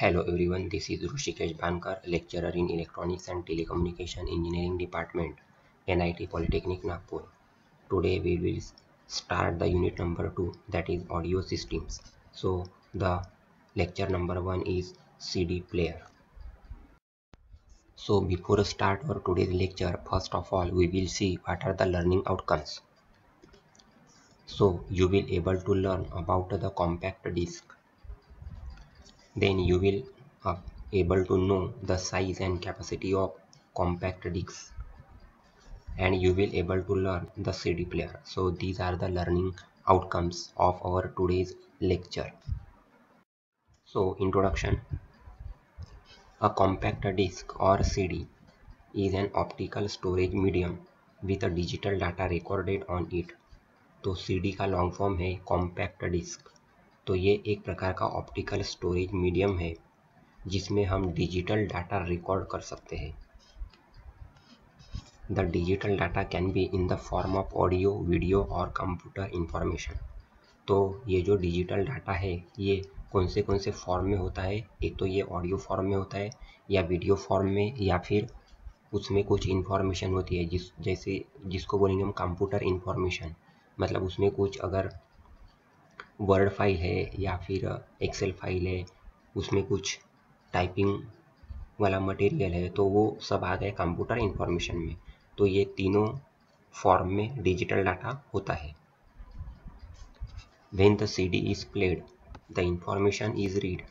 Hello everyone, this is Rushikesh Bankar, lecturer in Electronics and Telecommunication Engineering Department, NIT Polytechnic Nagpur. Today we will start the unit number 2 that is audio systems. So the lecture number 1 is CD player. So before start our today's lecture, first of all we will see what are the learning outcomes. So you will able to learn about the compact disc then you will uh, able to know the size and capacity of compact discs and you will able to learn the CD player so these are the learning outcomes of our today's lecture so introduction a compact disc or CD is an optical storage medium with a digital data recorded on it तो CD का long form है compact disc तो ये एक प्रकार का optical storage medium है, जिसमें हम डिजिटल डाटा रिकॉर्ड कर सकते हैं। The digital data can be in the form of audio video और कंप्यूटर इंफॉर्मेशन तो ये जो डिजिटल डाटा है, ये कौन से कौन से फॉर्म में होता है? एक तो ये ऑडियो फॉर्म में होता है, या वीडियो फॉर्म में, या फिर उसमें कुछ इन्फॉर्मेशन होती है, जिस, जैसे, जिसको बोलेंगे हम कंप्यूटर इन्फॉर्मेशन मतलब उसमें कुछ अगर वर्ड फ़ाइल है या फिर एक्सेल फ़ाइल है, उसमें कुछ टाइपिंग वाला मटेरियल है तो वो सब आ गए कंप्यूटर इंफॉर्मेशन में। तो ये तीनों फॉर्म में डिजिटल डाटा होता है। When the C D is played the information is read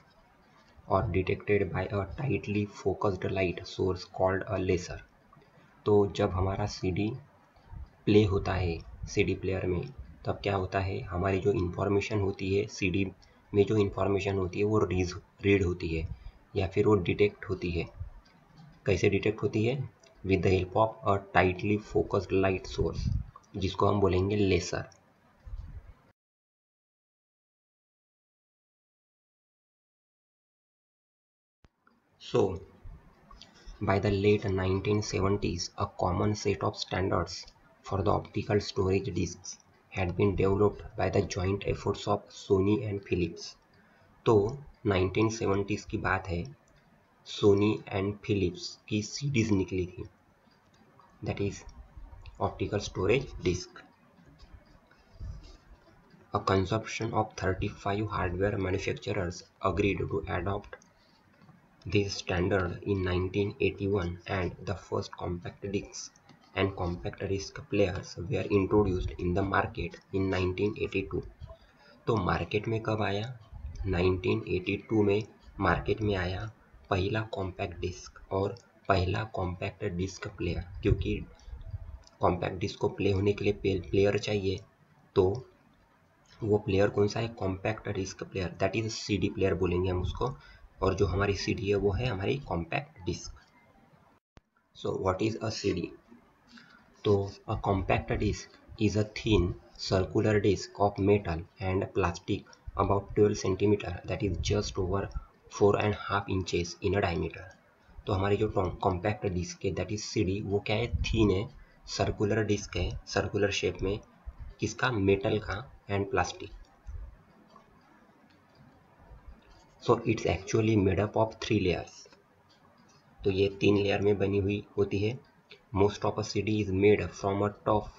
और detected by a tightly focused light source called a laser तो जब हमारा सी डी प्ले होता है सी डी प्लेयर में तब क्या होता है? हमारी जो इन्फॉर्मेशन होती है सीडी में जो इन्फॉर्मेशन होती है वो रीज रीड होती है या फिर वो डिटेक्ट होती है। कैसे डिटेक्ट होती है? With the help of a tightly focused light source जिसको हम बोलेंगे laser So, by the late 1970s, a common set of standards for the optical storage disks had been developed by the joint efforts of Sony and Philips. तो 1970s की बात है Soni and Philips की CDs निकली थी that is optical storage disc A consumption of 35 hardware manufacturers agreed to adopt this standard in 1981 and the first compact discs and compact disc players were introduced in the market in 1982 तो market में कब आया? 1982 में market में आया पहला compact disc और पहला कॉम्पैक्ट डिस्क प्लेयर क्योंकि कॉम्पैक्ट डिस्क को प्ले होने के लिए प्लेयर चाहिए। तो वो प्लेयर कौन सा है? Compact disc player that is CD player बोलेंगे हम उसको, और जो हमारी सीडी है वो है हमारी compact disc so what is a CD तो a compact disc is a thin circular disc of metal and plastic about twelve centimetre that is just over four and half inches in a diameter तो हमारी जो compact disc है that is see वो क्या है? Thin है circular disc है circular shape में किसका? मेटल का and plastic so it's actually made up of three layers तो ये तीन लेयर में बनी हुई होती है। Most of a CD is made from a tough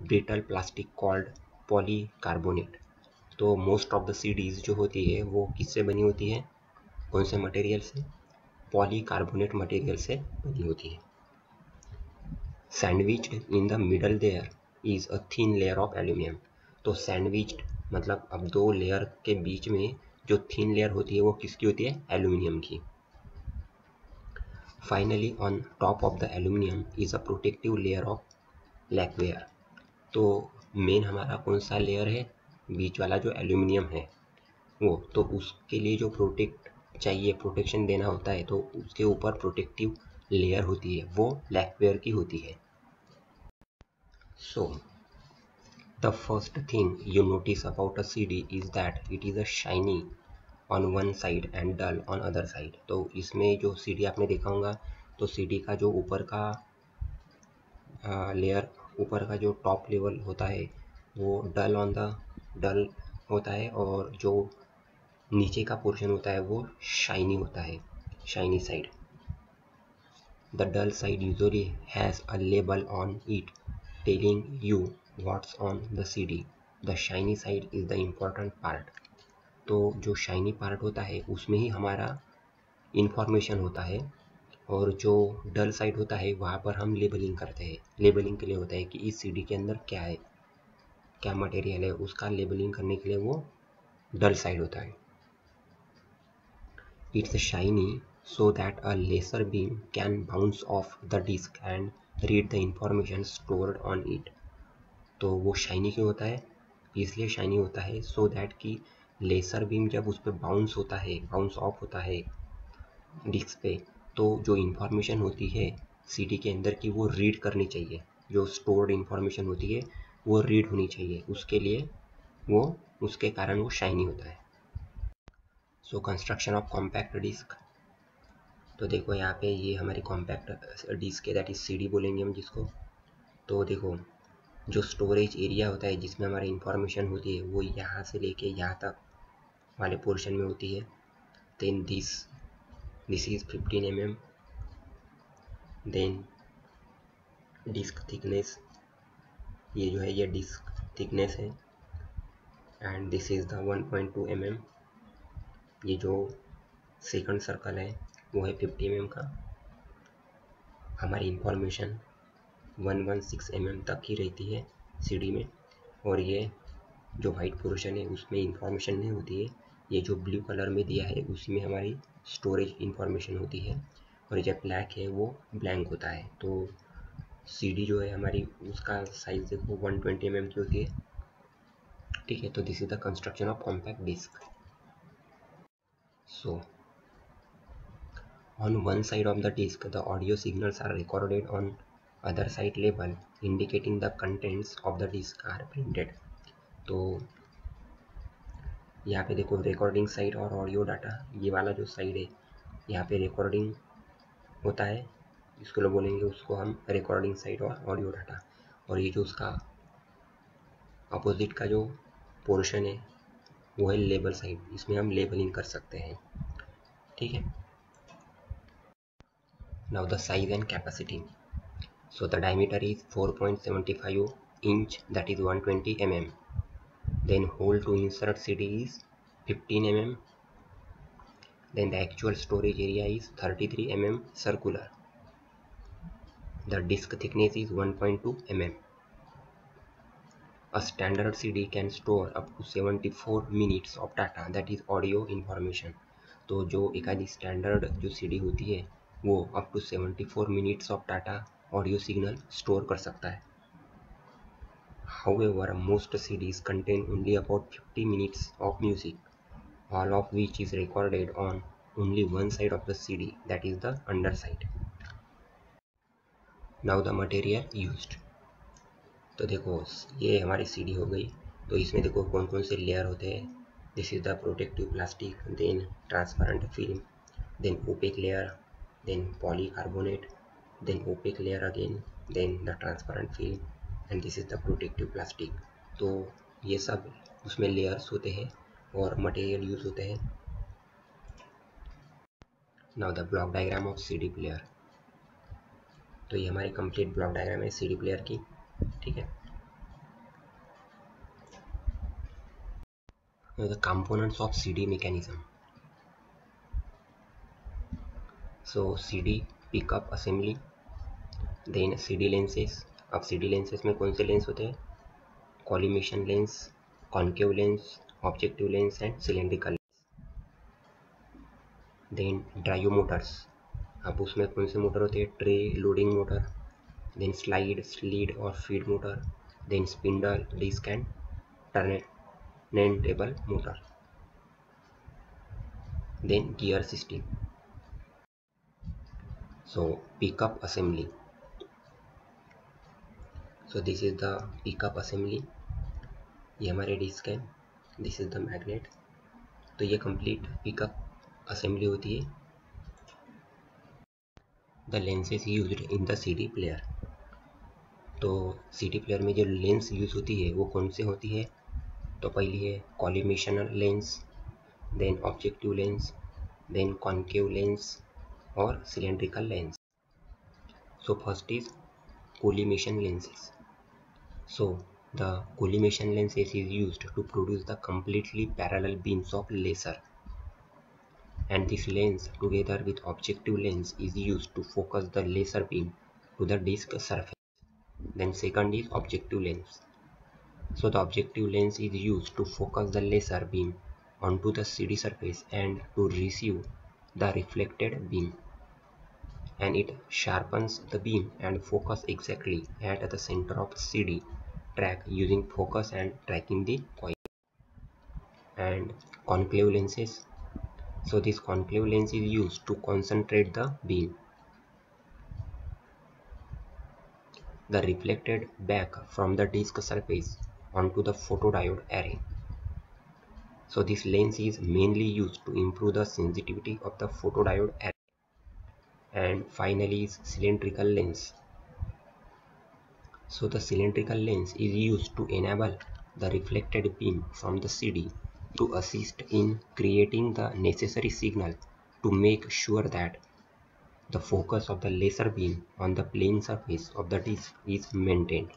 brittle plastic called polycarbonate. तो मोस्ट ऑफ़ द सीडीज जो होती है, वो किससे बनी होती है? कौन से मटेरियल से? पॉलीकार्बोनेट मटेरियल से बनी होती है। Sandwich in the middle layer is a thin layer of aluminium तो सैंडविच मतलब अब दो लेयर के बीच में जो थिन लेयर होती है, वो किसकी होती है? एल्यूमिनियम की। Finally, on top of the aluminium is a protective layer of lacquer तो मेन हमारा कौन सा लेयर है? बीच वाला जो एल्यूमिनियम है वो। तो उसके लिए जो प्रोटेक्ट चाहिए प्रोटेक्शन देना होता है तो उसके ऊपर प्रोटेक्टिव लेयर होती है वो लैकवेयर की होती है। So the first thing you notice about a C D is that it is a shiny on one side and dull on other side तो इसमें जो CD आपने देखा होगा तो CD का जो ऊपर का लेयर ऊपर का जो टॉप लेवल होता है, वो डल ऑन द डल होता है और जो नीचे का पोर्शन होता है, वो शाइनी होता है shiny side the dull side usually has a label on it telling you what's on the C the shiny side is the important part तो जो शाइनी पार्ट होता है, उसमें ही हमारा इन्फॉर्मेशन होता है और जो डल साइड होता है, वहाँ पर हम लेबलिंग करते हैं। लेबलिंग के लिए होता है कि इस सीडी के अंदर क्या है, क्या मटेरियल है, उसका लेबलिंग करने के लिए वो डल साइड होता है। It's a shiny so that a laser beam can bounce off the disc and read the information stored on it तो वो शाइनी क्यों होता है? इसलिए शाइनी होता है सो so दैट कि लेसर बीम जब उस पर बाउंस होता है बाउंस ऑफ़ होता है डिस्क पे तो जो इन्फॉर्मेशन होती है सीडी के अंदर की वो रीड करनी चाहिए। जो स्टोर्ड इन्फॉर्मेशन होती है, वो रीड होनी चाहिए। उसके लिए वो, उसके कारण वो शाइनी होता है। So construction of compact disc तो देखो यहाँ पे ये हमारी कॉम्पैक्ट डिस्क है दैट इज़ सीडी बोलेंगे हम जिसको। तो देखो, जो स्टोरेज एरिया होता है, जिसमें हमारी इंफॉर्मेशन होती है, वो यहाँ से लेके यहाँ तक वाले पोर्शन में होती है। Then this this is 15 m then disc thickness ये जो है, ये डिस्क थिकनेस है। And this is the 1.2 point mm ये जो सेकंड सर्कल है, वो है 50 mm का। हमारी इंफॉर्मेशन 116 mm तक ही रहती है सीडी में। और ये जो वाइट पोर्शन है, उसमें इंफॉर्मेशन नहीं होती है। ये जो ब्लू कलर में दिया है उसी में हमारी स्टोरेज इंफॉर्मेशन होती है और जब ब्लैक है, वो ब्लैंक होता है। तो सीडी जो है हमारी, उसका साइज़ देखो 120 ट्वेंटी mm की होती है। ठीक है तो this is the construction of compact disc so on one side of the disc the audio signals are recorded on other side level indicating the contents of the disc are printed तो यहाँ पे देखो recording side और audio data ये वाला जो side है, यहाँ पे रिकॉर्डिंग होता है इसको लोग बोलेंगे उसको हम रिकॉर्डिंग साइड और ऑडियो डाटा और ये जो उसका अपोजिट का जो पोर्शन है, वो है लेबल साइड इसमें हम लेबलिंग कर सकते हैं, ठीक है? Now the size and capacity so the diameter is 4.75 inch that is 120 mm then hole to insert CD is 15 mm then the actual storage area is 33 mm circular the disk thickness is 1.2 mm a standard CD can store up to 74 minutes of data that is audio information तो जो एक आधी standard जो CD होती है वो up to 74 minutes of data audio signal store कर सकता है However, most CDs contain only about 50 minutes of music, all of which is recorded on only one side of the CD, that is the underside. Now the material used. तो देखो ये हमारी CD हो गई तो इसमें देखो कौन कौन से लेयर होते हैं this is the protective plastic then transparent film then opaque layer then polycarbonate then opaque layer again then the transparent film and this is the protective plastic तो ये सब उसमें लेयर्स होते हैं और मटेरियल यूज़ होते हैं। Now the block diagram of C player तो ये हमारी कंप्लीट ब्लॉक डायग्राम है सी प्लेयर की, ठीक है? The components of C so D pickup assembly then C D lenses अब सी डी लेंसेज में कौन से लेंस होते हैं? Collimation lens concave lens objective lens and cylindrical then drive motors अब उसमें कौन से मोटर होते हैं? Tray loading motor then slide sled और feed motor then spindle disc and turntable motor then gear system so pickup assembly so this is the pickup assembly ये हमारे disc है. दिस इज़ द मैग्नेट तो ये complete pickup assembly होती है. The lenses use in the C D player तो C D player में जो लेंस यूज़ होती है, वो कौन से होती है? तो पहली है collimational lens then objective lens then concave lens और cylindrical lens so first is collimation lenses. So the collimation lenses is used to produce the completely parallel beams of laser and this lens together with objective lens is used to focus the laser beam to the disc surface. Then second is objective lens. So the objective lens is used to focus the laser beam onto the CD surface and to receive the reflected beam and it sharpens the beam and focus exactly at the center of CD track using focus and tracking the coil and concave lenses. So this concave lens is used to concentrate the beam. The reflected back from the disk surface onto the photodiode array. So this lens is mainly used to improve the sensitivity of the photodiode array. And finally is cylindrical lens so the cylindrical lens is used to enable the reflected beam from the CD to assist in creating the necessary signal to make sure that the focus of the laser beam on the plane surface of the disc is maintained.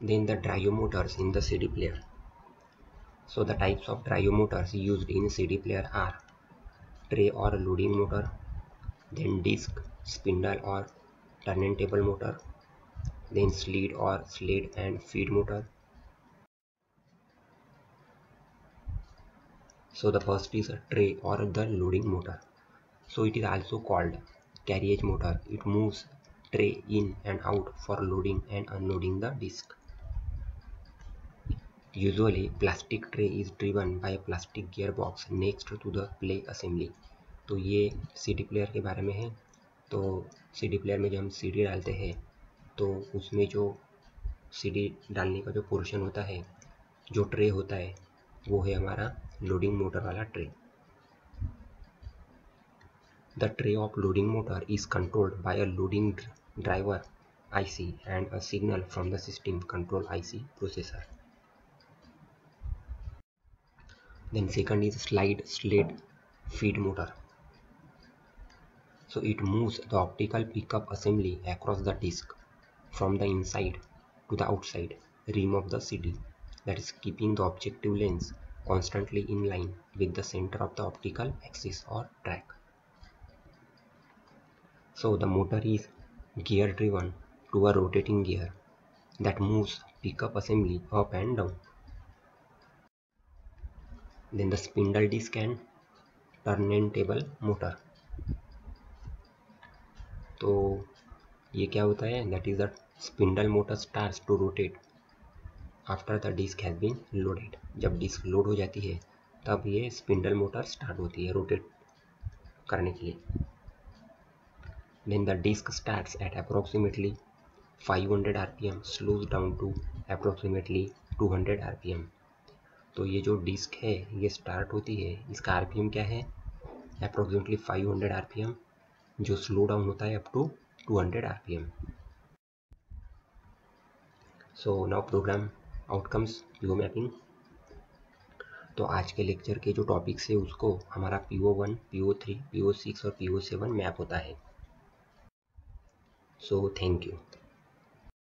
Then the motors in the CD player. So the types of motors used in CD player are tray or loading motor, then disc, spindle or turntable motor, then sled or sled and feed motor, so the first is a tray or the loading motor so it is also called carriage motor it moves tray in and out for loading and unloading the disc usually plastic tray is driven by a plastic gearbox next to the play assembly तो ये सी D player के बारे में है तो C D player में जब हम सी डी डालते हैं तो उसमें जो सीडी डालने का जो पोर्शन होता है, जो ट्रे होता है, वो है हमारा लोडिंग मोटर वाला tray the tray of loading motor is controlled by a loading driver I C and a signal from the system control I C processor then second is slide sled feed motor so it moves the optical pickup assembly across the disc from the inside to the outside rim of the CD that is keeping the objective lens constantly in line with the center of the optical axis or track. So the motor is gear driven to a rotating gear that moves pickup assembly up and down. Then the spindle disc and turntable motor. तो ये क्या होता है that is the spindle motor starts to rotate after the disc has been loaded जब disc load हो जाती है, तब ये स्पिंडल मोटर स्टार्ट होती है रोटेट करने के लिए। Then the disc starts at approximately 500 RPM slows down to approximately 200 RPM तो ये जो डिस्क है, ये स्टार्ट होती है, इसका आरपीएम क्या है? अप्रोक्सीमेटली 500 आरपीएम जो स्लो डाउन होता है up to 200 RPM so now program outcomes PO mapping तो आज के लेक्चर के जो टॉपिक्स है, उसको हमारा P O one P O three P O six और पी ओ सेवन मैप होता है। So thank you